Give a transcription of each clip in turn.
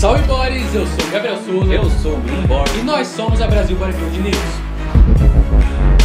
Salve Boris, eu sou Gabriel Souza, eu sou o William Borges e nós somos a Brasil Bodybuilding News.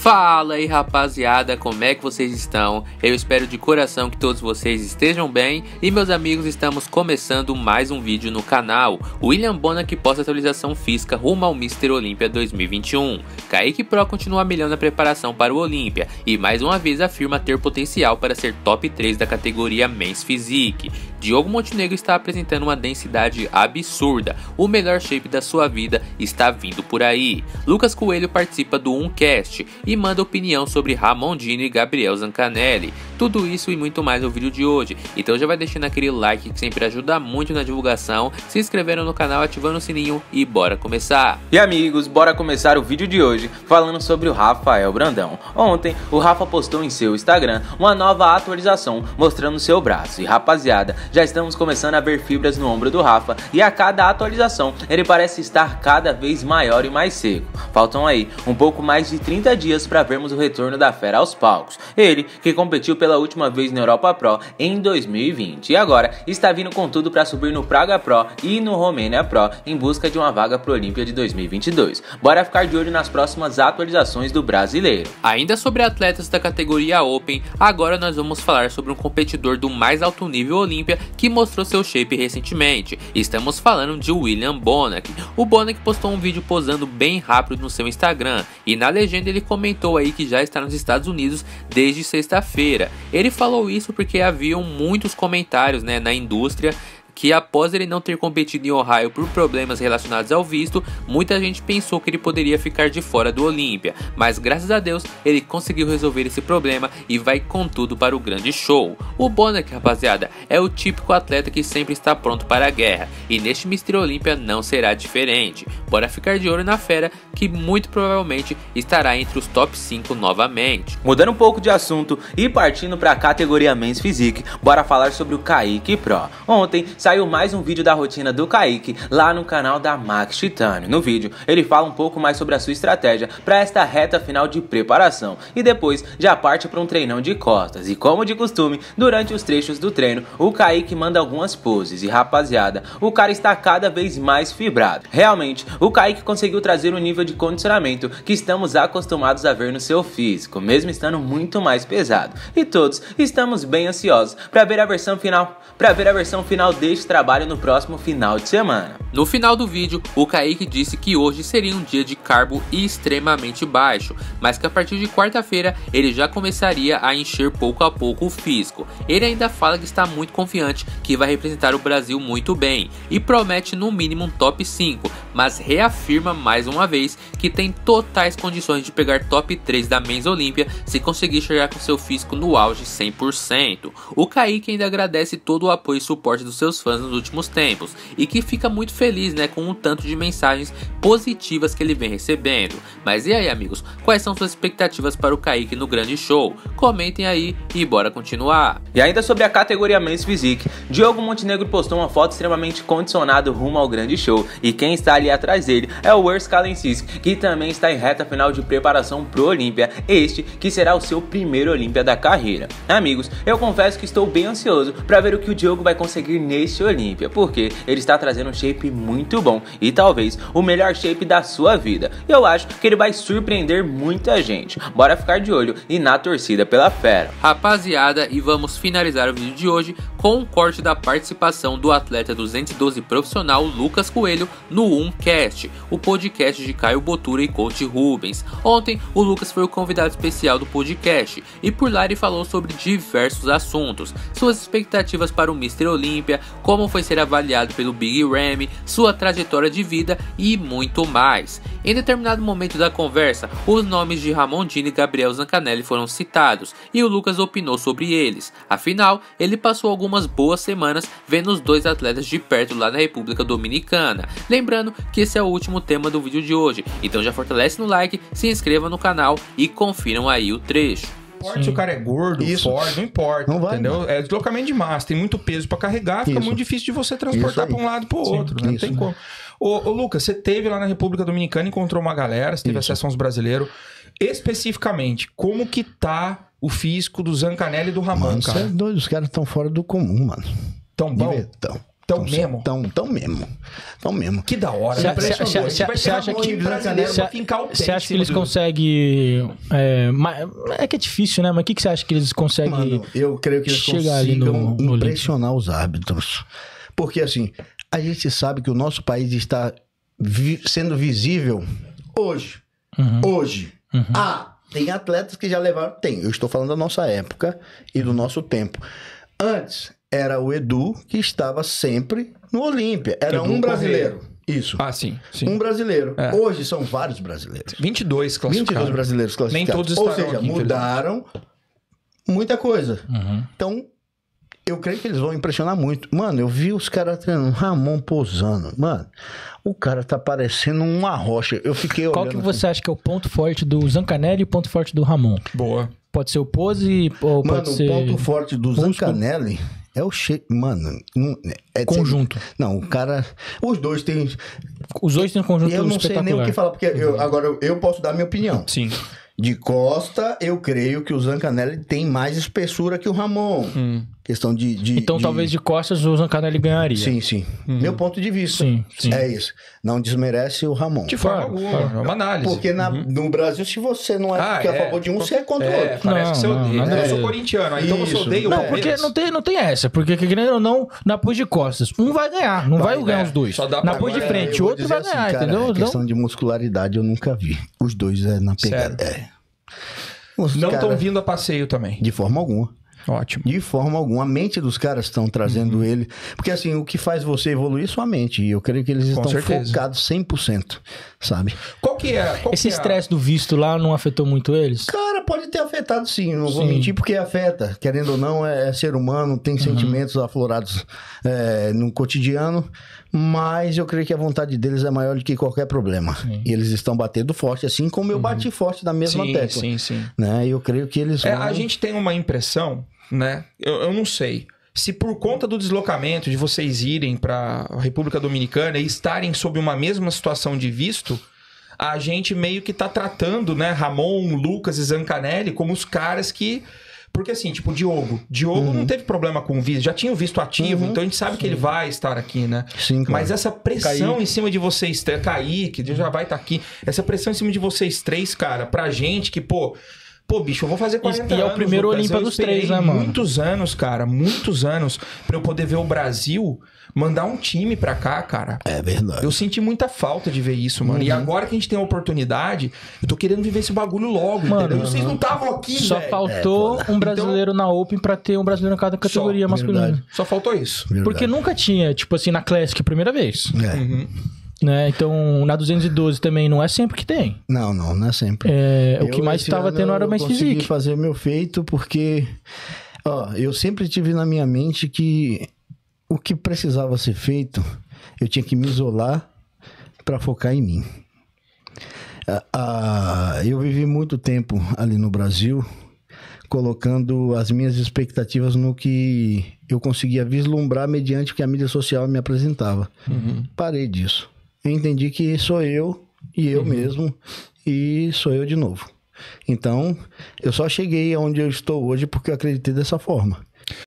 Fala aí rapaziada, como é que vocês estão? Eu espero de coração que todos vocês estejam bem e meus amigos estamos começando mais um vídeo no canal. William Bona que posta atualização física rumo ao Mr. Olímpia 2021. Kaique Pro continua milhão na preparação para o Olímpia e mais uma vez afirma ter potencial para ser top 3 da categoria Men's Physique. Diogo Montenegro está apresentando uma densidade absurda, o melhor shape da sua vida está vindo por aí. Lucas Coelho participa do Uncast e manda opinião sobre Ramondini e Gabriel Zancanelli. Tudo isso e muito mais no vídeo de hoje, então já vai deixando aquele like que sempre ajuda muito na divulgação, se inscrevendo no canal, ativando o sininho e bora começar. E amigos, bora começar o vídeo de hoje falando sobre o Rafael Brandão. Ontem, o Rafa postou em seu Instagram uma nova atualização mostrando seu braço e rapaziada, já estamos começando a ver fibras no ombro do Rafa e a cada atualização ele parece estar cada vez maior e mais seco. Faltam aí um pouco mais de 30 dias para vermos o retorno da fera aos palcos. Ele, que competiu pela última vez na Europa Pro em 2020 e agora está vindo com tudo para subir no Praga Pro e no Romênia Pro em busca de uma vaga pro Olímpia de 2022. Bora ficar de olho nas próximas atualizações do brasileiro. Ainda sobre atletas da categoria Open, agora nós vamos falar sobre um competidor do mais alto nível Olímpia que mostrou seu shape recentemente. Estamos falando de William Bonac. O Bonac postou um vídeo posando bem rápido no seu Instagram e na legenda ele comentou aí que já está nos Estados Unidos desde sexta-feira. Ele falou isso porque haviam muitos comentários né, na indústria que após ele não ter competido em Ohio por problemas relacionados ao visto, muita gente pensou que ele poderia ficar de fora do Olímpia, mas graças a Deus ele conseguiu resolver esse problema e vai com tudo para o grande show. O Bonac, rapaziada, é o típico atleta que sempre está pronto para a guerra, e neste Mr. Olímpia não será diferente. Bora ficar de olho na fera, que muito provavelmente estará entre os top 5 novamente. Mudando um pouco de assunto e partindo para a categoria Men's Physique, bora falar sobre o Kaique Pro. Ontem mais um vídeo da rotina do Kaique lá no canal da Max Titânio. No vídeo, ele fala um pouco mais sobre a sua estratégia para esta reta final de preparação e depois já parte para um treinão de costas. E como de costume, durante os trechos do treino, o Kaique manda algumas poses e rapaziada, o cara está cada vez mais fibrado. Realmente, o Kaique conseguiu trazer o um nível de condicionamento que estamos acostumados a ver no seu físico, mesmo estando muito mais pesado. E todos estamos bem ansiosos para ver a versão final, para ver a versão final deste trabalho no próximo final de semana. No final do vídeo, o Kaique disse que hoje seria um dia de carbo extremamente baixo, mas que a partir de quarta-feira ele já começaria a encher pouco a pouco o físico. Ele ainda fala que está muito confiante que vai representar o Brasil muito bem e promete no mínimo um top 5, mas reafirma mais uma vez que tem totais condições de pegar top 3 da Men's Olímpia se conseguir chegar com seu físico no auge 100%. O Kaique ainda agradece todo o apoio e suporte dos seus fãs nos últimos tempos e que fica muito feliz né, com o tanto de mensagens positivas que ele vem recebendo. Mas e aí, amigos, quais são suas expectativas para o Kaique no grande show? Comentem aí e bora continuar. E ainda sobre a categoria Men's Physique, Diogo Montenegro postou uma foto extremamente condicionada rumo ao grande show e quem está ali atrás dele é o Urs Kalensisk, que também está em reta final de preparação pro Olímpia, este que será o seu primeiro Olímpia da carreira. Amigos, eu confesso que estou bem ansioso para ver o que o Diogo vai conseguir neste Olímpia, porque ele está trazendo um shape muito bom e talvez o melhor shape da sua vida. Eu acho que ele vai surpreender muita gente. Bora ficar de olho e na torcida pela fera. Rapaziada, e vamos finalizar o vídeo de hoje com um corte da participação do atleta 212 profissional Lucas Coelho no Uncast, o podcast de Caio Botura e Coach Rubens. Ontem, o Lucas foi o convidado especial do podcast e por lá ele falou sobre diversos assuntos, suas expectativas para o Mr. Olímpia, como foi ser avaliado pelo Big Ram, sua trajetória de vida e muito mais. Em determinado momento da conversa, os nomes de Ramondini e Gabriel Zancanelli foram citados e o Lucas opinou sobre eles. Afinal, ele passou algumas boas semanas vendo os dois atletas de perto lá na República Dominicana. Lembrando que esse é o último tema do vídeo de hoje, então já fortalece no like, se inscreva no canal e confiram aí o trecho. Forte, o cara é gordo, Isso. forte, não importa, não vai, entendeu? É deslocamento de massa, tem muito peso para carregar, fica Isso. muito difícil de você transportar para um lado para o outro, né? Não tem como. Ô, ô, Lucas, você teve lá na República Dominicana, encontrou uma galera, você teve Isso. acesso a uns brasileiros. Especificamente, como que tá o físico do Zancanelli e do Ramon, mano, cara. É dois, os caras estão fora do comum, mano. Tão bom? Tão. Tão mesmo? Tão, tão mesmo. Tão mesmo. Que da hora. Você acha que Você acha que eles conseguem. É, é que é difícil, né? Mas o que, que você acha que eles conseguem. Mano, eu creio que eles consigam no, no impressionar os árbitros. Porque assim, a gente sabe que o nosso país está vi sendo visível hoje. Uhum. Hoje. Uhum. Ah, tem atletas que já levaram. Tem. Eu estou falando da nossa época e do nosso tempo. Antes, era o Edu que estava sempre no Olímpia. Era Edu um brasileiro. Correia. Isso. Ah, sim. sim. Um brasileiro. É. Hoje são vários brasileiros. 22 classificados. 22 brasileiros classificados. Nem todos Ou seja, aqui, mudaram muita coisa. Uhum. Então, eu creio que eles vão impressionar muito. Mano, eu vi os caras treinando, Ramon posando. Mano, o cara tá parecendo uma rocha. Eu fiquei Qual que você assim. acha que é o ponto forte do Zancanelli e o ponto forte do Ramon? Boa. Pode ser o pose ou Mano, pode ser... o ponto forte do Zancanelli é o cheio. Mano, não, é conjunto. não, o cara. Os dois têm. Os dois têm um conjunto Eu não sei nem o que falar, porque eu, agora eu posso dar minha opinião. Sim. De Costa, eu creio que o Zancanelli tem mais espessura que o Ramon. Hum. Questão de, de Então, de... talvez de costas o Zancanelli ganharia. Sim, sim. Hum. Meu ponto de vista. Sim, sim. É isso. Não desmerece o Ramon. De forma alguma. Claro. É uma análise. Porque na, uhum. no Brasil, se você não é, ah, é, a favor de um, você é contra o é, outro. Parece não, que você odeia. Não, eu sou corintiano, então você odeia o Não, porque não tem, não tem essa. Porque, querendo ou não, na pós de costas, um vai ganhar. Não vai, vai ganhar os dois. Na pós de frente, o outro vai ganhar, assim, cara, entendeu? questão de muscularidade eu nunca vi. Os dois é na pegada. É. Os não estão vindo a passeio também. De forma alguma. Ótimo. De forma alguma. A mente dos caras estão trazendo uhum. ele. Porque assim, o que faz você evoluir é sua mente. E eu creio que eles Com estão certeza. focados 100%, sabe? Qual que é? Qual Esse é estresse é? do visto lá não afetou muito eles? Cara, pode ter afetado sim. Não sim. vou mentir porque afeta. Querendo ou não, é, é ser humano, tem uhum. sentimentos aflorados é, no cotidiano. Mas eu creio que a vontade deles é maior do que qualquer problema. Sim. E eles estão batendo forte, assim como eu uhum. bati forte da mesma sim, tecla. Sim, sim. Né? E eu creio que eles vão... É, a gente tem uma impressão, né? Eu, eu não sei. Se por conta do deslocamento de vocês irem para a República Dominicana e estarem sob uma mesma situação de visto, a gente meio que tá tratando, né, Ramon, Lucas e Zancanelli como os caras que porque assim, tipo, Diogo. Diogo uhum. não teve problema com o visto, já tinha o visto ativo, uhum. então a gente sabe Sim. que ele vai estar aqui, né? Sim, claro. Mas essa pressão Kaique. em cima de vocês três, Kaique, já vai estar aqui. Essa pressão em cima de vocês três, cara, pra gente que, pô. Pô, bicho, eu vou fazer 40 anos. E é o primeiro Olímpia dos três, né, mano? Muitos anos, cara, muitos anos para eu poder ver o Brasil mandar um time pra cá, cara. É verdade. Eu senti muita falta de ver isso, mano. Uhum. E agora que a gente tem a oportunidade, eu tô querendo viver esse bagulho logo, mano, entendeu? Uhum. Vocês não estavam aqui, Só véio. faltou é, um brasileiro então... na Open pra ter um brasileiro em cada categoria Só, masculina. Verdade. Só faltou isso. Verdade. Porque nunca tinha, tipo assim, na Classic, primeira vez. É. Uhum. Né? Então, na 212 também não é sempre que tem. Não, não, não é sempre. É, eu, o que mais estava tendo era mais físico. Eu consegui fazer meu feito porque, ó, eu sempre tive na minha mente que o que precisava ser feito, eu tinha que me isolar para focar em mim. Ah, eu vivi muito tempo ali no Brasil, colocando as minhas expectativas no que eu conseguia vislumbrar mediante o que a mídia social me apresentava. Uhum. Parei disso. Eu entendi que sou eu e eu uhum. mesmo e sou eu de novo. Então, eu só cheguei aonde eu estou hoje porque eu acreditei dessa forma.